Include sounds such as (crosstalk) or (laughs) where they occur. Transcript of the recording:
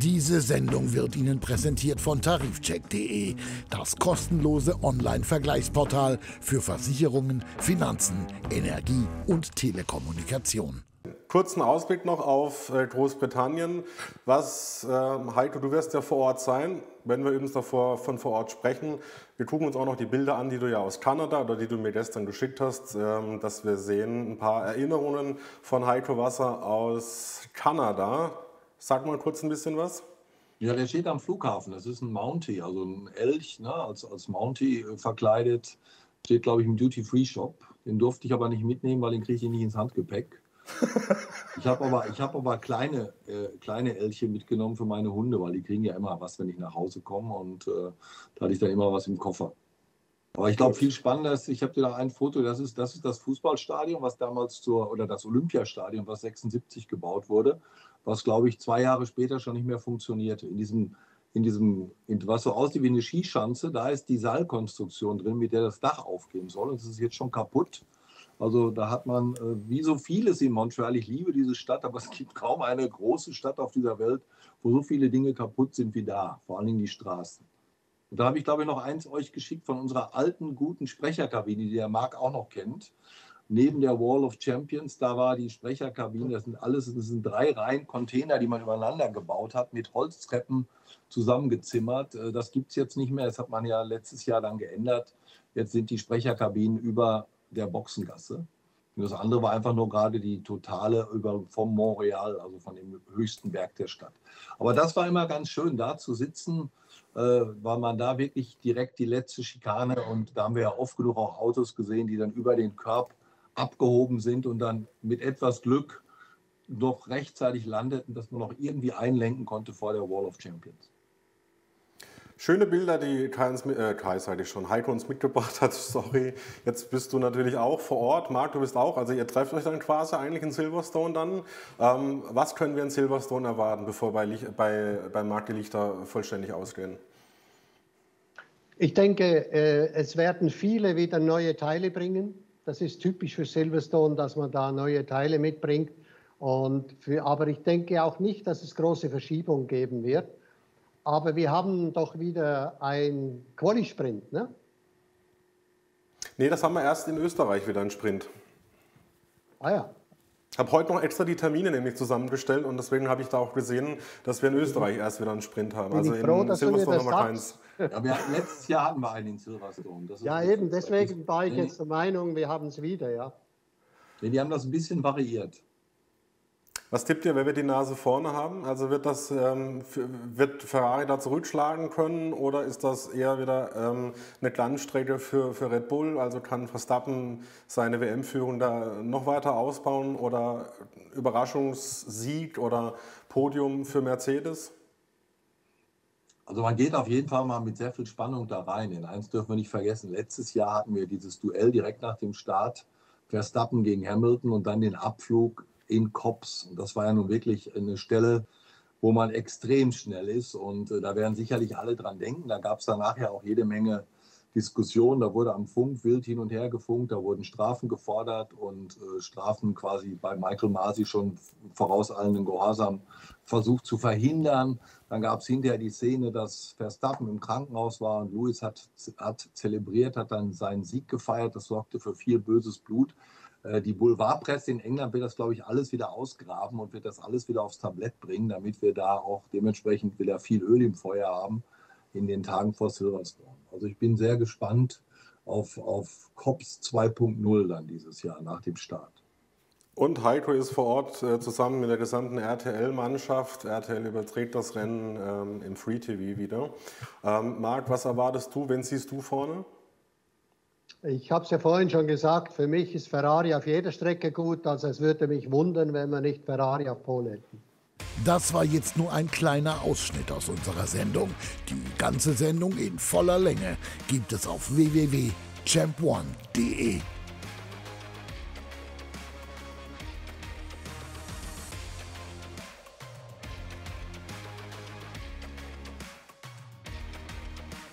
Diese Sendung wird Ihnen präsentiert von tarifcheck.de, das kostenlose Online-Vergleichsportal für Versicherungen, Finanzen, Energie und Telekommunikation. Kurzen Ausblick noch auf äh, Großbritannien. Was, äh, Heiko, du wirst ja vor Ort sein, wenn wir übrigens davor von vor Ort sprechen. Wir gucken uns auch noch die Bilder an, die du ja aus Kanada oder die du mir gestern geschickt hast, ähm, dass wir sehen ein paar Erinnerungen von Heiko Wasser aus Kanada. Sag mal kurz ein bisschen was. Ja, der steht am Flughafen. Das ist ein Mountie, also ein Elch, ne, als, als Mountie äh, verkleidet. Steht, glaube ich, im Duty-Free-Shop. Den durfte ich aber nicht mitnehmen, weil den kriege ich nicht ins Handgepäck. ich habe aber, hab aber kleine, äh, kleine Elche mitgenommen für meine Hunde, weil die kriegen ja immer was, wenn ich nach Hause komme. Und äh, da hatte ich dann immer was im Koffer. Aber ich glaube, viel spannender ist, ich habe dir da ein Foto, das ist, das ist das Fußballstadion, was damals zur, oder das Olympiastadion, was 76 gebaut wurde was, glaube ich, zwei Jahre später schon nicht mehr funktionierte. In diesem, in diesem in, was so aussieht wie eine Skischanze, da ist die Saalkonstruktion drin, mit der das Dach aufgehen soll. Und es ist jetzt schon kaputt. Also da hat man, äh, wie so vieles in Montreal, ich liebe diese Stadt, aber (laughs) es gibt kaum eine große Stadt auf dieser Welt, wo so viele Dinge kaputt sind wie da, vor allen Dingen die Straßen. Und da habe ich, glaube ich, noch eins euch geschickt von unserer alten, guten Sprecherkabine, die der Marc auch noch kennt neben der Wall of Champions, da war die Sprecherkabine, das sind alles, das sind drei Reihen Container, die man übereinander gebaut hat, mit Holztreppen zusammengezimmert. Äh, das gibt es jetzt nicht mehr, das hat man ja letztes Jahr dann geändert. Jetzt sind die Sprecherkabinen über der Boxengasse. Und das andere war einfach nur gerade die totale über vom Montreal, also von dem höchsten Berg der Stadt. Aber das war immer ganz schön, da zu sitzen, weil man da wirklich direkt die letzte Schikane und da haben wir ja oft genug auch Autos gesehen, die dann über den Körb abgehoben sind und dann mit etwas Glück noch rechtzeitig landeten, dass man noch irgendwie einlenken konnte vor der Wall of Champions. Schöne Bilder, die Kai, äh, Kai sage ich schon, Heiko uns mitgebracht hat. (laughs) Sorry, jetzt bist du natürlich auch vor Ort. Marc, du bist auch. Also ihr trefft euch dann quasi eigentlich in Silverstone dann. Ähm, was können wir in Silverstone erwarten, bevor bei, bei, bei Marc die Lichter vollständig ausgehen? Ich denke, äh, es werden viele wieder neue Teile bringen. Das ist typisch für Silverstone, dass man da neue Teile mitbringt. Und für, aber ich denke auch nicht, dass es große Verschiebungen geben wird. Aber wir haben doch wieder ein Quali-Sprint, ne? Nee, das haben wir erst in Österreich wieder, ein Sprint. Ah ja. Ich habe heute noch extra die Termine nämlich zusammengestellt und deswegen habe ich da auch gesehen, dass wir in Österreich erst wieder einen Sprint haben. Bin also ich froh, in dass Silverstone Nummer keins. Ja, wir hatten, letztes Jahr hatten wir einen in Silverstone. ja, eben, deswegen war ich jetzt der Meinung, wir haben es wieder, ja. Nee, die haben das ein bisschen variiert. Was tippt ihr, wer wird die Nase vorne haben? Also wird, das, ähm, wird Ferrari da zurückschlagen können oder ist das eher wieder ähm, eine Glanzstrecke für, für Red Bull? Also kann Verstappen seine WM-Führung da noch weiter ausbauen oder Überraschungssieg oder Podium für Mercedes? Also man geht auf jeden Fall mal mit sehr viel Spannung da rein. Denn eins dürfen wir nicht vergessen, letztes Jahr hatten wir dieses Duell direkt nach dem Start Verstappen gegen Hamilton und dann den Abflug in Kops. Und das war ja nun wirklich eine Stelle, wo man extrem schnell ist. Und äh, da werden sicherlich alle dran denken. Da gab es danach ja auch jede Menge Diskussionen. Da wurde am Funk wild hin und her gefunkt. Da wurden Strafen gefordert und äh, Strafen quasi bei Michael Masi schon vorauseilenden Gehorsam versucht zu verhindern. Dann gab es hinterher die Szene, dass Verstappen im Krankenhaus war und Lewis hat, hat zelebriert, hat dann seinen Sieg gefeiert. Das sorgte für viel böses Blut. Äh, die Boulevardpresse in England wird das, glaube ich, alles wieder ausgraben und wird das alles wieder aufs Tablett bringen, damit wir da auch dementsprechend wieder viel Öl im Feuer haben in den Tagen vor Silverstone. Also ich bin sehr gespannt auf, auf COPS 2.0 dann dieses Jahr nach dem Start. Und Heiko ist vor Ort äh, zusammen mit der gesamten RTL-Mannschaft. RTL überträgt das Rennen ähm, im Free TV wieder. Ähm, Marc, was erwartest du? Wen siehst du vorne? Ich habe es ja vorhin schon gesagt, für mich ist Ferrari auf jeder Strecke gut. Also es würde mich wundern, wenn wir nicht Ferrari auf Pole hätten. Das war jetzt nur ein kleiner Ausschnitt aus unserer Sendung. Die ganze Sendung in voller Länge gibt es auf www.champ1.de.